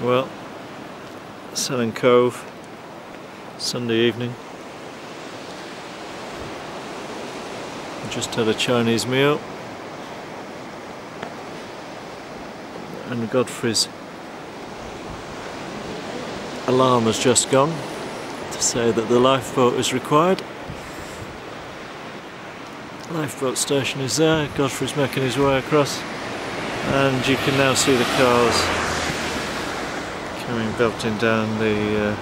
Well, Sennen Cove, Sunday evening. Just had a Chinese meal. And Godfrey's alarm has just gone to say that the lifeboat is required. Lifeboat station is there, Godfrey's making his way across and you can now see the cars coming belting down the uh,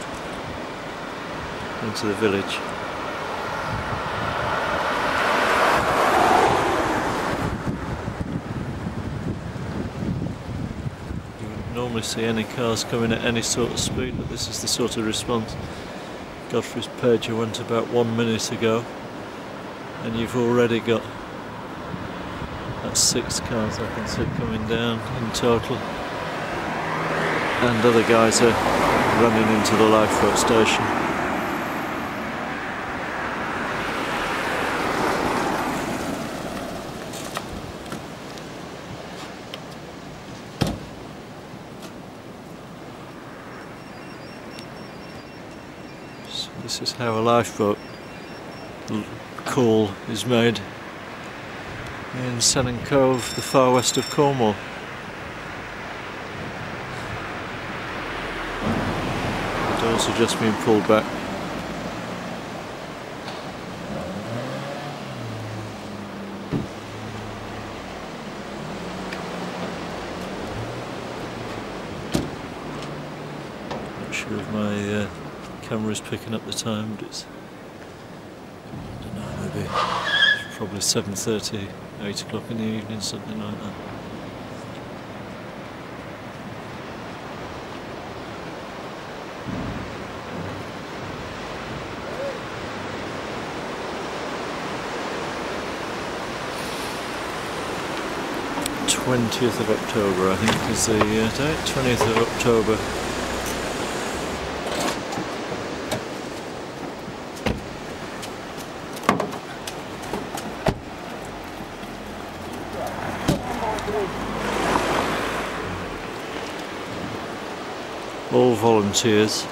into the village. You wouldn't normally see any cars coming at any sort of speed but this is the sort of response. Godfrey's pager went about one minute ago and you've already got that's six cars I can see coming down in total and other guys are running into the lifeboat station so this is how a lifeboat call is made in Sennen Cove, the far west of Cornwall. The doors just being pulled back. Not sure if my uh, camera is picking up the time, but it's I don't know, maybe probably 7.30, 8 o'clock in the evening, something like that. Twentieth of October, I think, is the uh, date. Twentieth of October, all volunteers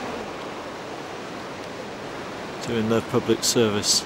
doing their public service.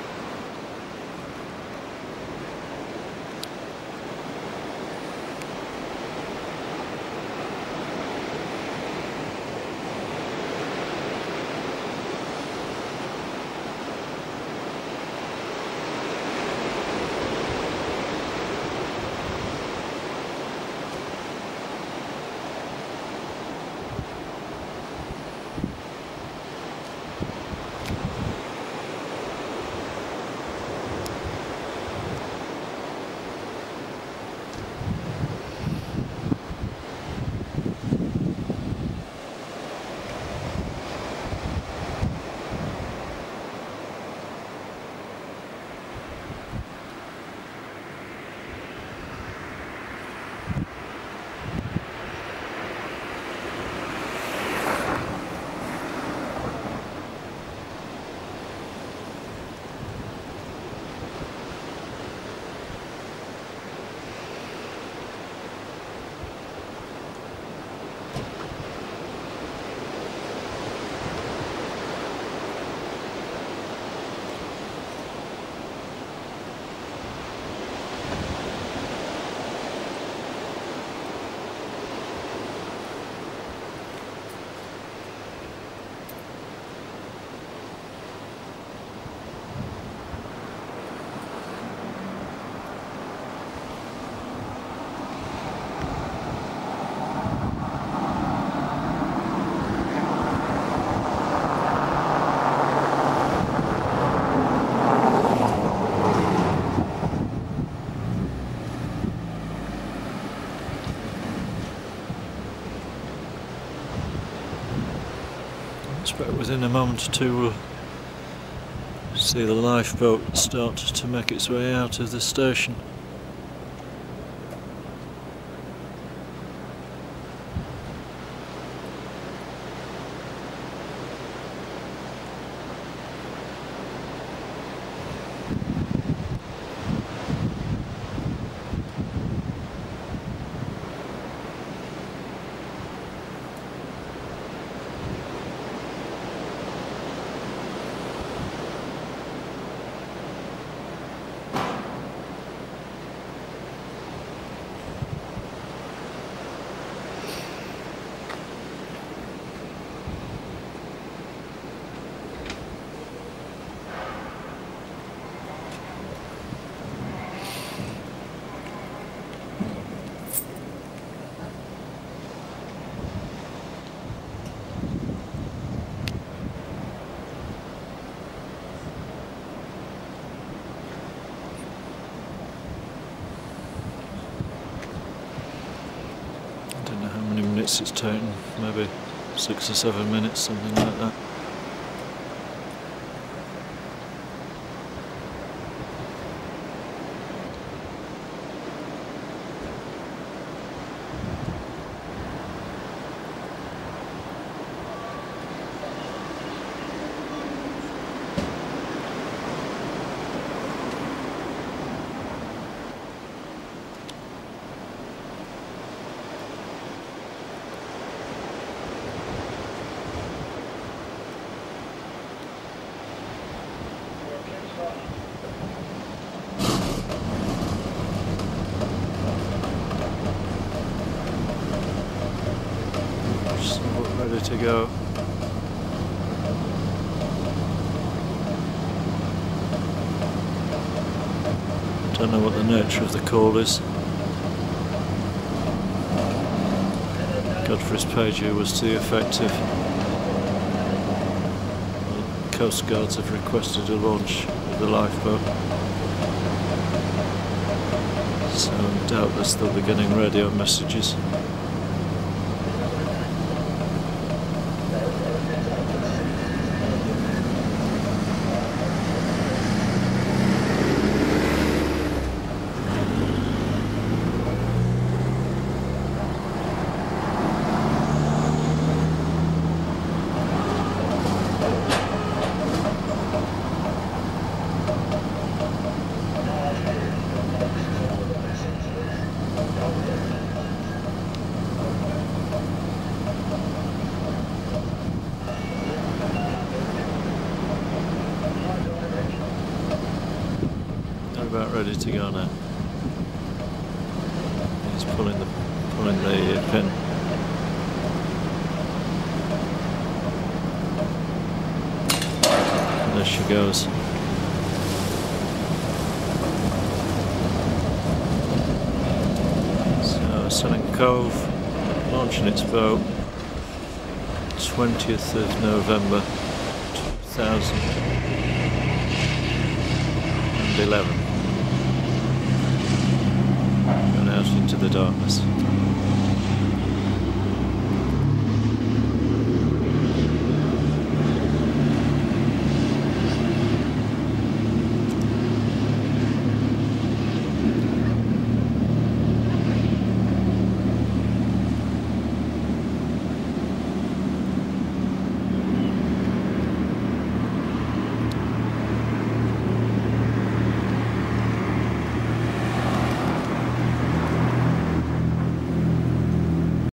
Within a moment or two we'll uh, see the lifeboat start to make its way out of the station. Guess it's taken maybe six or seven minutes, something like that. ready to go. Don't know what the nature of the call is. Godfrey's pager was too effective. The Coast Guards have requested a launch of the lifeboat. So doubtless they'll be getting radio messages. About ready to go now. He's pulling the pulling the pin. And there she goes. So Sennen Cove launching its boat 20th of November 2011 out into the darkness.